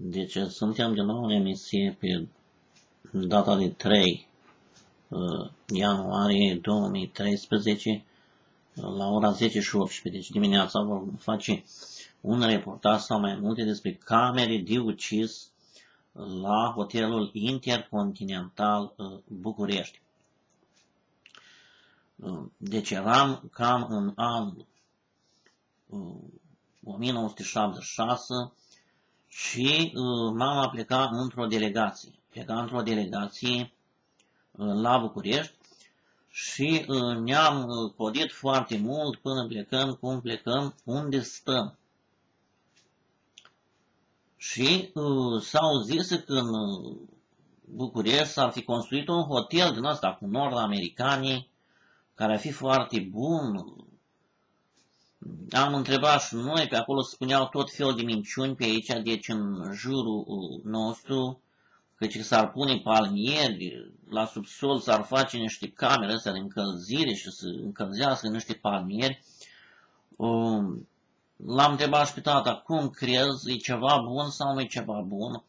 Deci suntem din nou în emisie pe data de 3 uh, ianuarie 2013 la ora 10 și 18. Deci dimineața vom face un reportaj sau mai multe despre camere de ucis la hotelul Intercontinental uh, București. Uh, deci eram cam în anul 1976 și uh, m-am aplicat într-o delegație. Plecat într-o delegație uh, la București și uh, ne-am codit foarte mult până plecăm, cum plecăm, unde stăm. Și s-au zis că în București s-ar fi construit un hotel din asta cu nord-americanii, care ar fi foarte bun, am întrebat și noi, pe acolo spuneau tot fel de minciuni pe aici, deci în jurul uh, nostru, căci s-ar pune palmieri, la subsol s-ar face niște camere astea de încălzire și să încălzească niște palmieri. Um, l-am întrebat și pe tata, cum crezi, e ceva bun sau nu e ceva bun?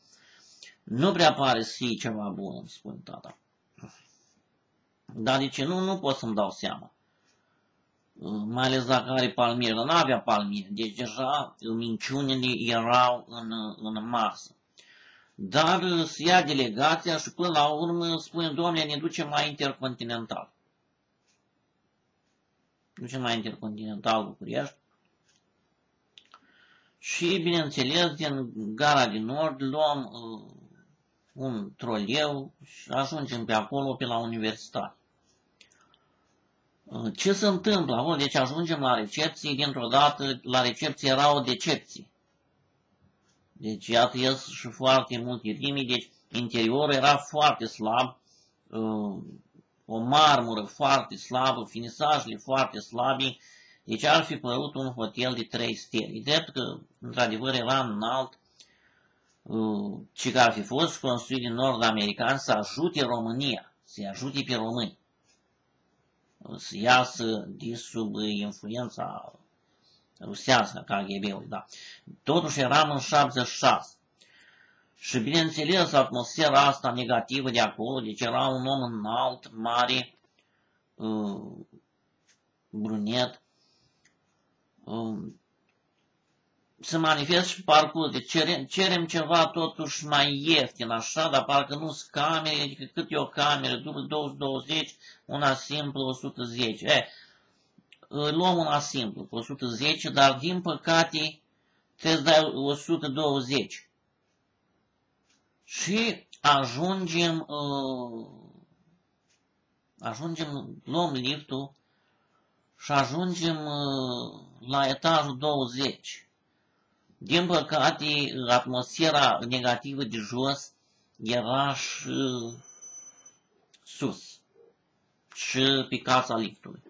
Nu prea pare să fie ceva bun, îmi spune tata. Dar de ce nu, nu pot să-mi dau seama mai ales dacă are palmier, dar nu avea palmier, deci deja minciunile erau în, în masă. Dar se ia delegația și până la urmă spune, domnule, ne ducem la Intercontinental. Ducem la Intercontinental București. Și, bineînțeles, din gara din nord luăm uh, un troleu și ajungem pe acolo, pe la universitate. Ce se întâmplă acolo? Deci ajungem la recepție, dintr-o dată la recepție era o decepție. Deci iată ies și foarte multe rimi, deci interiorul era foarte slab, uh, o marmură foarte slabă, finisajele foarte slabe, deci ar fi părut un hotel de trei stele. Drept că, într-adevăr, era înalt, uh, ce că ar fi fost construit din nord-american să ajute România, să ajute pe români să iasă de sub influența rusească, KGB-ului, da. Totuși eram în 76. Și bineînțeles, atmosfera asta negativă de acolo, deci era un om înalt, mare, uh, brunet, uh, se manifest și parcurs. Deci cerem, cerem ceva totuși mai ieftin, așa, dar parcă nu sunt camere, adică cât e o cameră, dublu 220, una simplă 110. E, luăm una simplă cu 110, dar din păcate trebuie să dai 120. Și ajungem, uh, ajungem, luăm liftul și ajungem uh, la etajul 20. Din păcate, atmosfera negativă de jos era și sus și pe casa liftului.